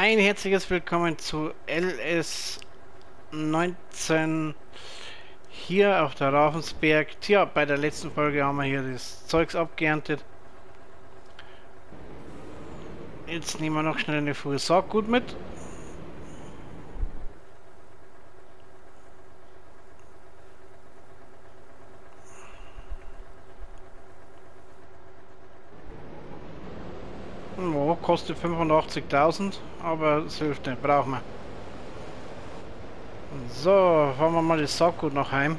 Ein herzliches Willkommen zu LS 19 hier auf der Ravensberg. Tja, bei der letzten Folge haben wir hier das Zeugs abgeerntet. Jetzt nehmen wir noch schnell eine Fuhr Saatgut mit. Oh, kostet 85.000, aber es hilft nicht, brauchen wir. So, fahren wir mal das Sackgut noch heim.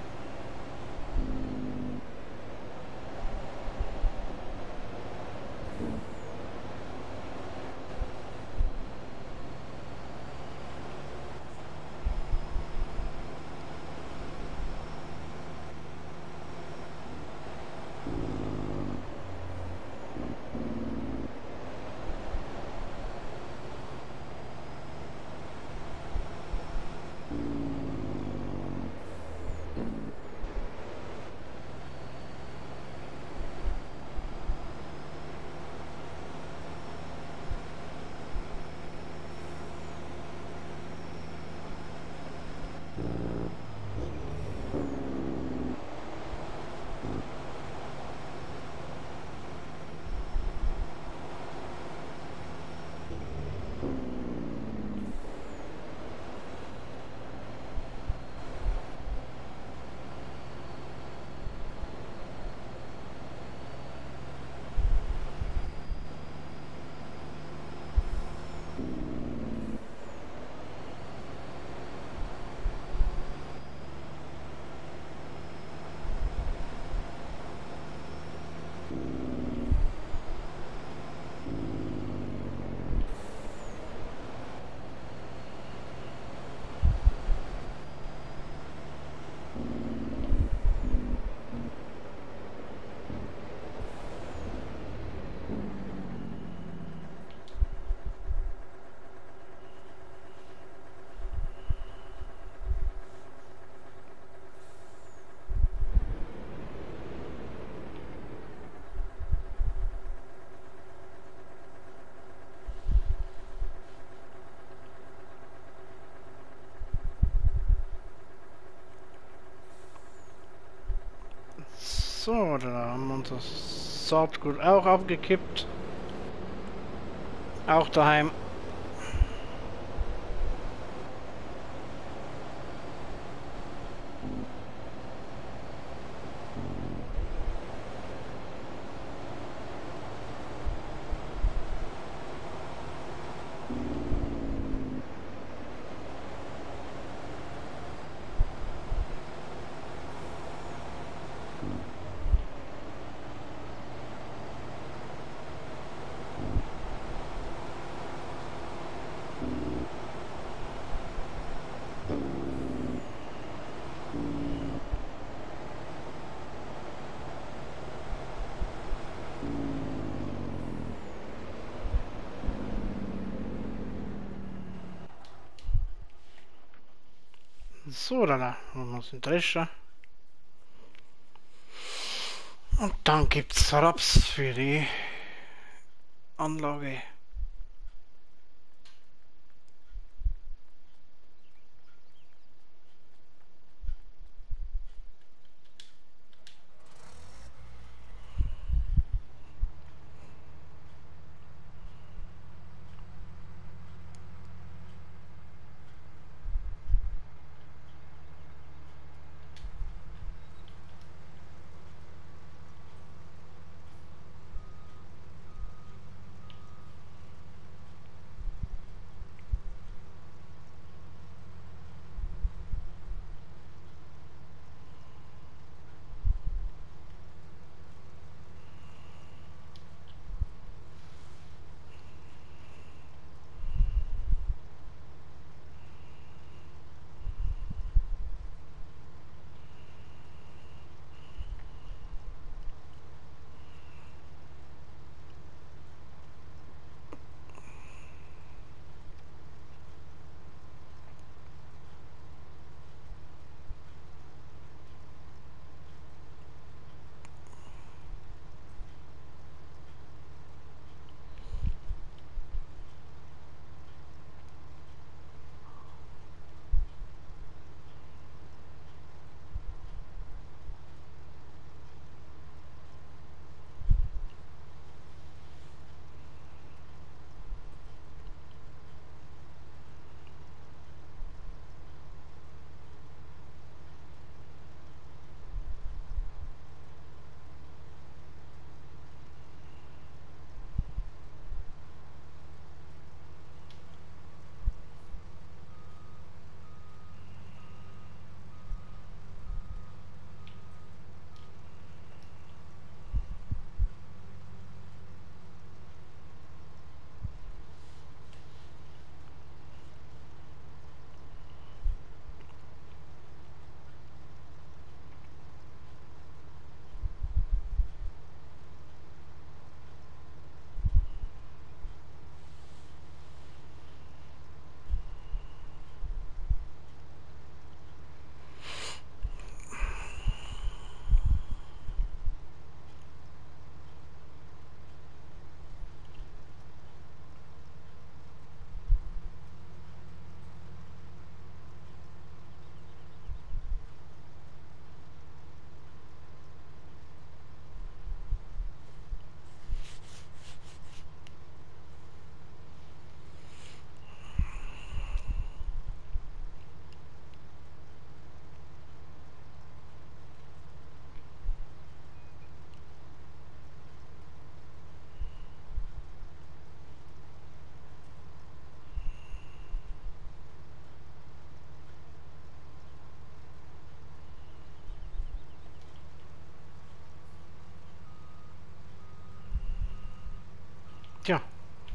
So, da haben wir unser Saatgut auch abgekippt. Auch daheim. So, dann haben wir uns Drescher. Und dann gibt es Raps für die Anlage.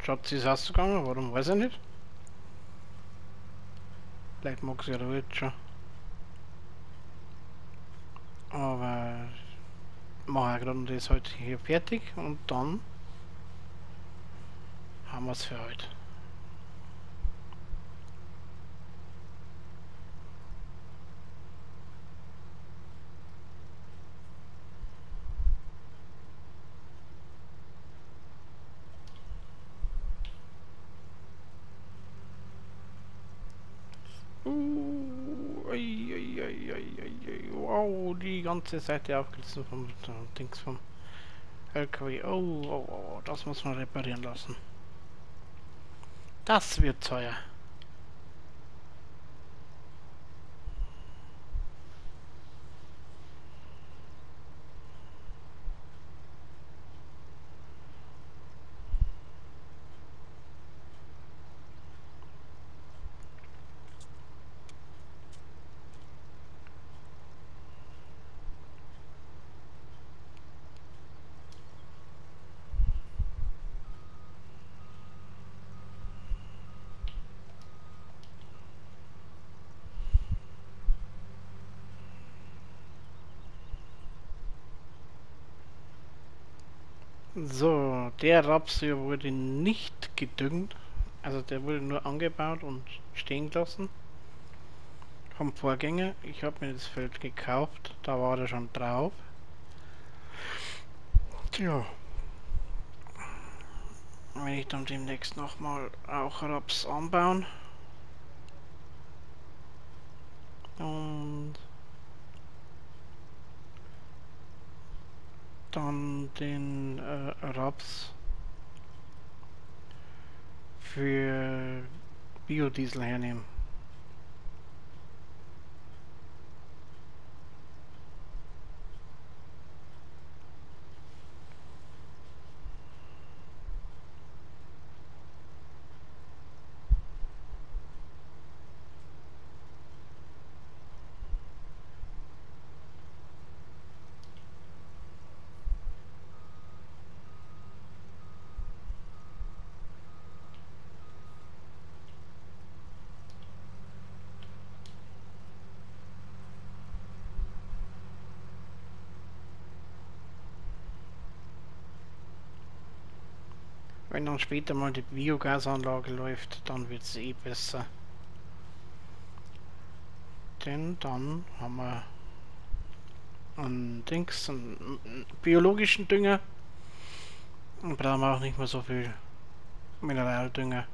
Schatzi ist ausgegangen, warum weiß ich nicht. Vielleicht mag sie ja jetzt schon. Aber mache ich gerade das heute hier fertig und dann haben wir es für heute. Wow, die ganze Seite aufgerissen vom Dings vom LKW. Oh, oh, oh, das muss man reparieren lassen. Das wird teuer. So, der Raps hier wurde nicht gedüngt. Also der wurde nur angebaut und stehen gelassen. Vom Vorgänger. Ich habe mir das Feld gekauft. Da war er schon drauf. Tja. Wenn ich dann demnächst nochmal auch Raps anbauen. Und dann den äh, Raps für Biodiesel hernehmen. Wenn dann später mal die Biogasanlage läuft, dann wird es eh besser. Denn dann haben wir einen Dings, einen biologischen Dünger. Und brauchen wir auch nicht mehr so viel Mineraldünger.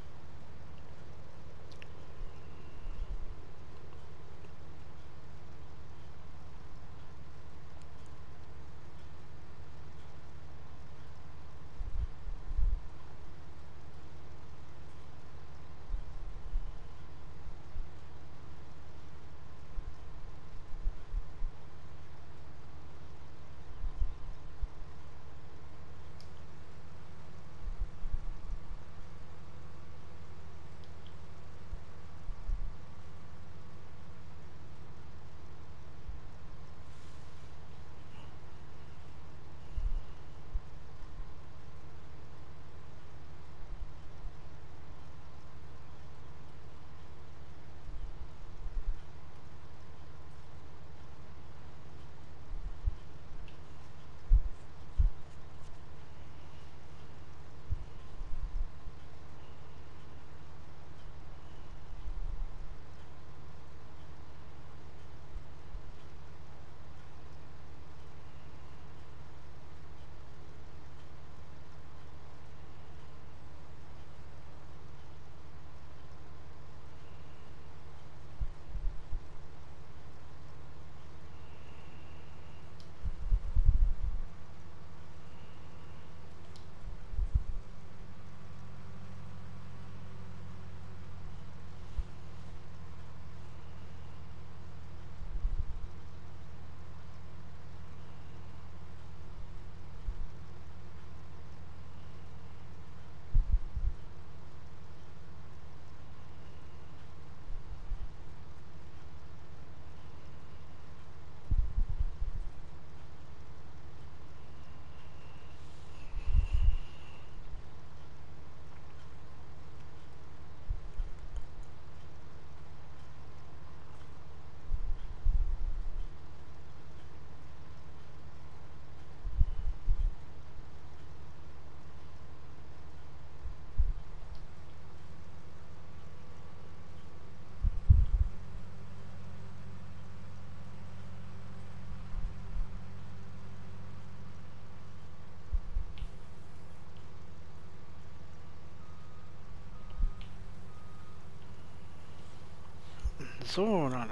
So, dann.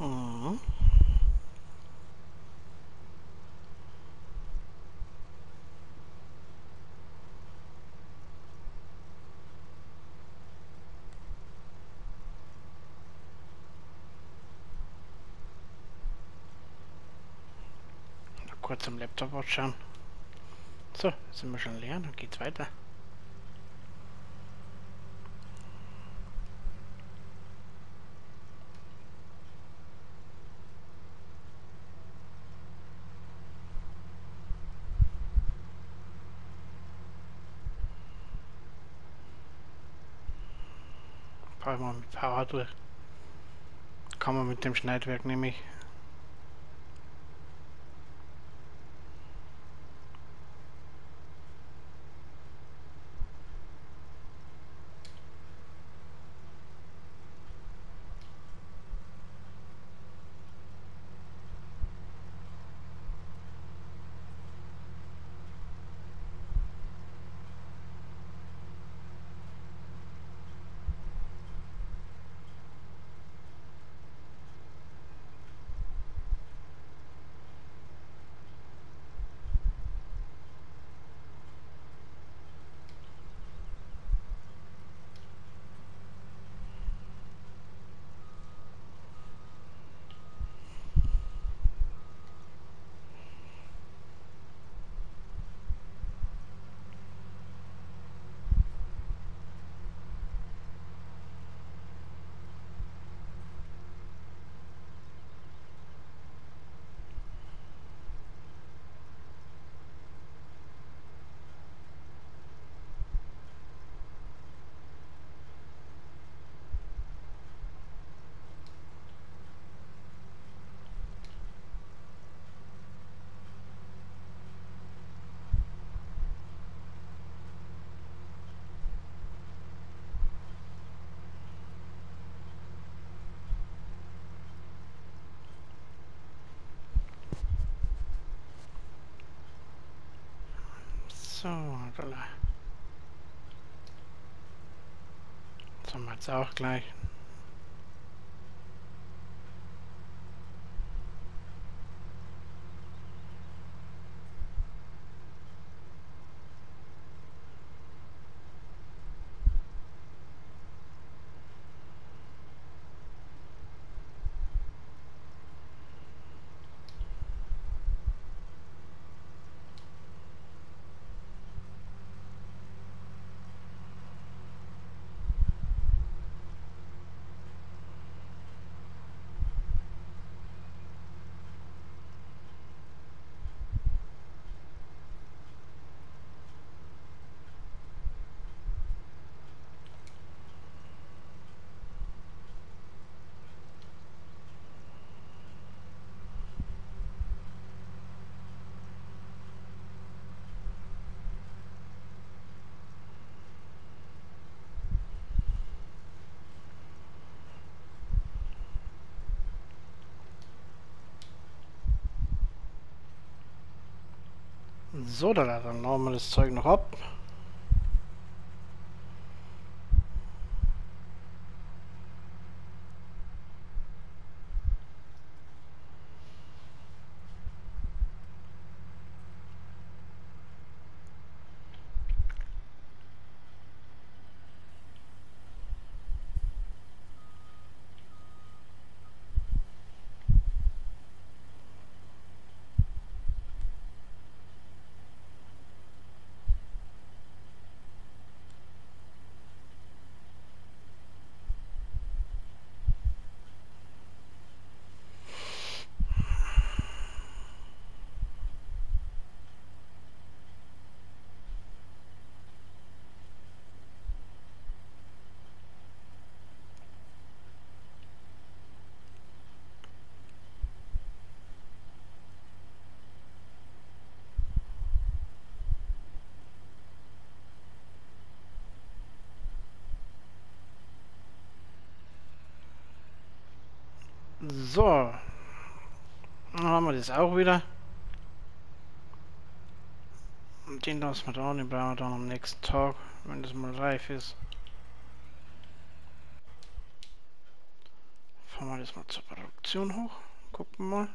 Mhm. Noch kurz am Laptop ausschauen. So, sind wir schon leer, dann geht's weiter. Fahren wir mit Power durch. Kann man mit dem Schneidwerk nämlich. So, voilà. Das haben wir jetzt auch gleich. So, dann laden wir das Zeug noch ab. So. Dann haben wir das auch wieder. Und den lassen wir da, den brauchen wir dann am nächsten Tag, wenn das mal reif ist. Fahren wir das mal zur Produktion hoch. Gucken wir mal.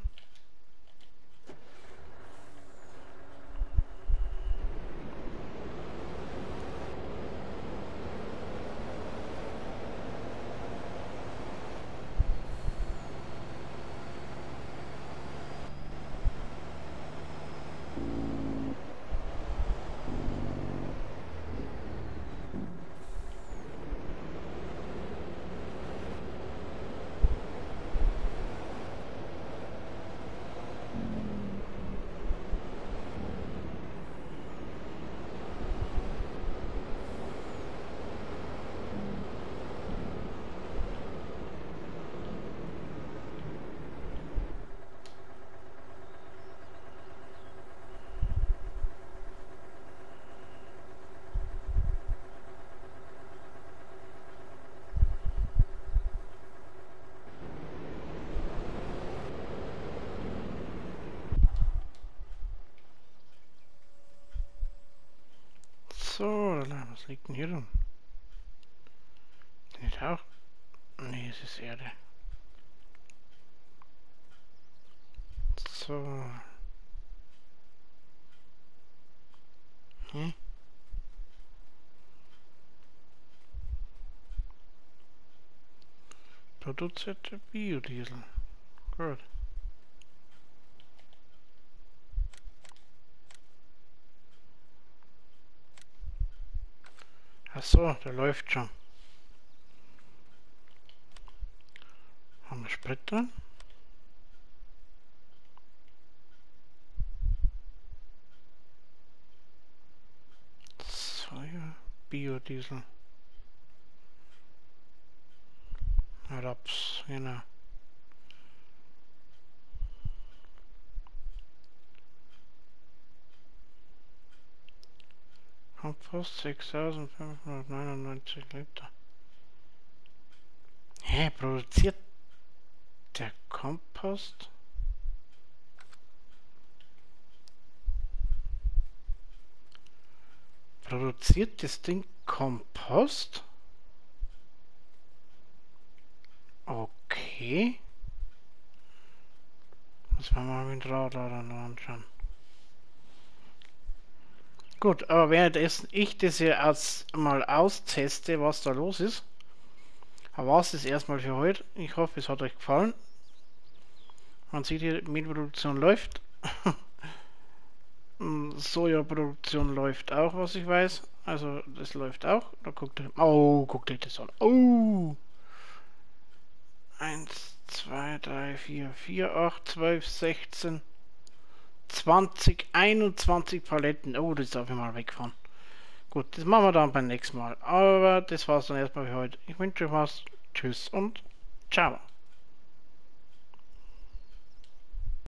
So, was liegt denn hier drin? Nicht auch? Nee, es ist Erde. So. Hm? Produzierte Biodiesel. Gut. Ach so, der läuft schon. Haben wir Sprit drin? Biodiesel. Raps, genau. Kompost 6599 Liter. Hä, produziert der Kompost? Produziert das Ding Kompost? Okay. Muss man mal mit Radar dann anschauen. Gut, aber während ich das hier als mal austeste, was da los ist, war es das erstmal für heute. Ich hoffe, es hat euch gefallen. Man sieht hier, Mehlproduktion läuft. Sojaproduktion läuft auch, was ich weiß. Also das läuft auch. Da guckt ihr. Oh, guckt euch das an. Oh! 1, 2, 3, 4, 4, 8, 12, 16. 20, 21 Paletten. Oh, das darf ich mal wegfahren. Gut, das machen wir dann beim nächsten Mal. Aber das war's dann erstmal für heute. Ich wünsche euch was. Tschüss und ciao.